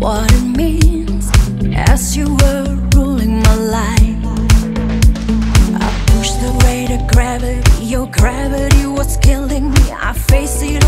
what it means as you were ruling my life. I pushed away the gravity, your gravity was killing me. I face it.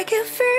like you feel